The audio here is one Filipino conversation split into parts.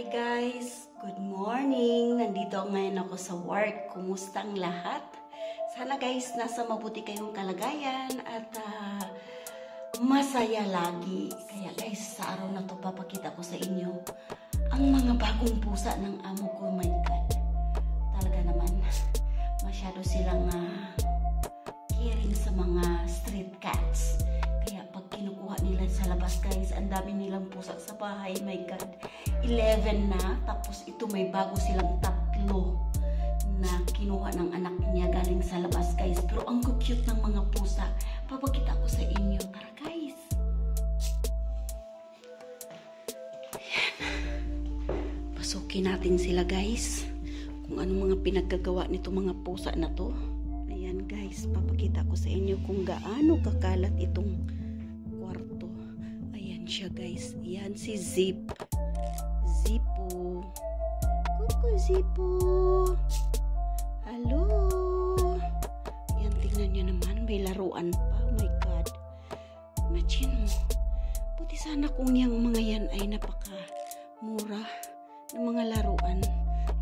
Hi guys! Good morning! Nandito ngayon ako sa work. Kumusta ang lahat? Sana guys, nasa mabuti kayong kalagayan at ah, masaya lagi. Kaya guys, sa araw na to papakita ko sa inyo ang mga bagong pusa ng amo ko. My God! Talaga naman, masyado silang ah, caring sa mga street cats. Kaya pag kinukuha nila sa labas guys, ang dami nilang pusa sa bahay. My God! 11 na. Tapos ito may bago silang tatlo na kinuha ng anak niya galing sa labas guys. Pero ang cute ng mga pusa. Papakita ko sa inyo. Tara guys! Pasukin natin sila guys. Kung anong mga pinaggagawa nito mga pusa na to. Ayan guys, papakita ko sa inyo kung gaano kakalat itong kwarto. Ayan siya guys. Ayan si Zip. Kuku Zipo. Halo. Yan, tingnan nyo naman. May laruan pa. Oh my God. Imagine mo. Buti sana kung yung mga yan ay napaka mura ng mga laruan.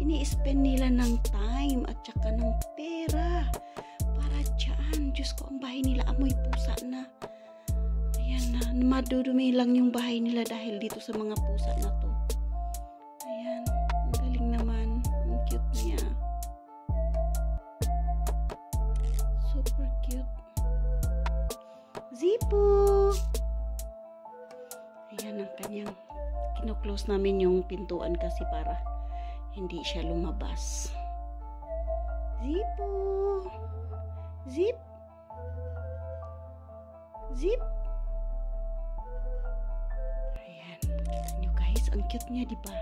Ini-spend nila ng time at saka ng pera para dyan. Diyos ko, ang bahay nila amoy pusa na. Ayan na, madudumi lang yung bahay nila dahil dito sa mga pusa na to. Zipo! Ayan ang kanyang kino-close namin yung pintuan kasi para hindi siya lumabas. Zipo! Zip! Zip! Ayan, kita nyo guys, ang cute niya, di ba?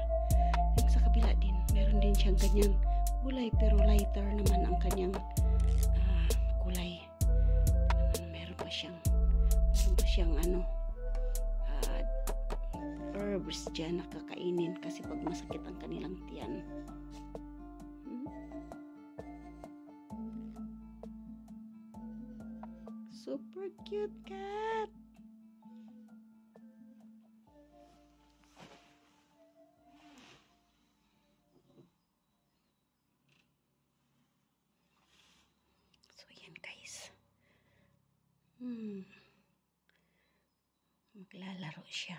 Yung sa kabila din, meron din siyang ganyang kulay, pero lighter naman ang kanyang ah, kulay. Siyang ano, ah, herbs dyan na kasi pag masakit ang kanilang tiyan. Hmm? Super cute cat! So, yan guys. Hmm. Ancla La Rocha.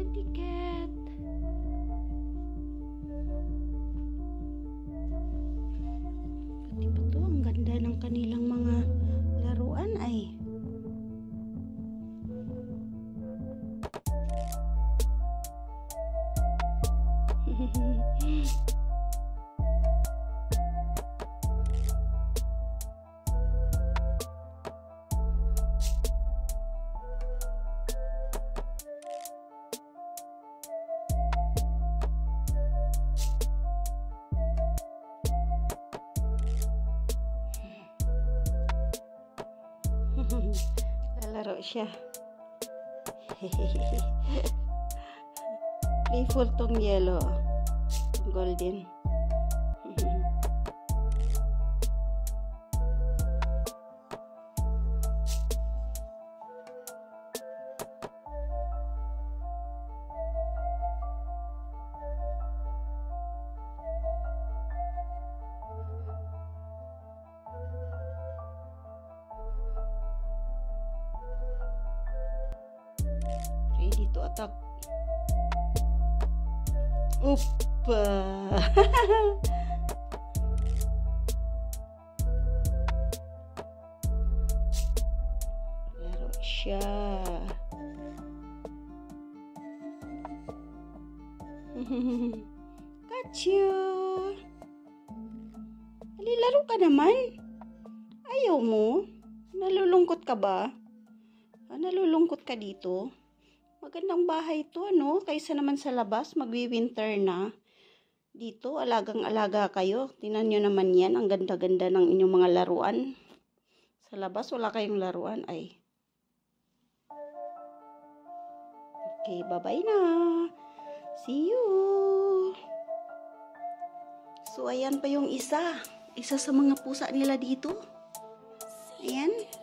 Cutie cat. Pati pa to, ang ganda ng kanilang mga laruan ay. Lalaro siya. Playful tong yellow. Tong di ditotok gitu, up Naruh Syah Kacu Alilaro ka naman. Ayaw mo. Nalulungkot ka ba? Nalulungkot ka dito? Magandang bahay to, ano? Kaysa naman sa labas, magwi-winter na. Dito, alagang-alaga kayo. Tinan nyo naman yan. Ang ganda-ganda ng inyong mga laruan. Sa labas, wala kayong laruan. Ay. Okay, bye-bye na. See you. So, ayan pa yung isa. Isa sa mga pusa nila dito. Ayan. Meow,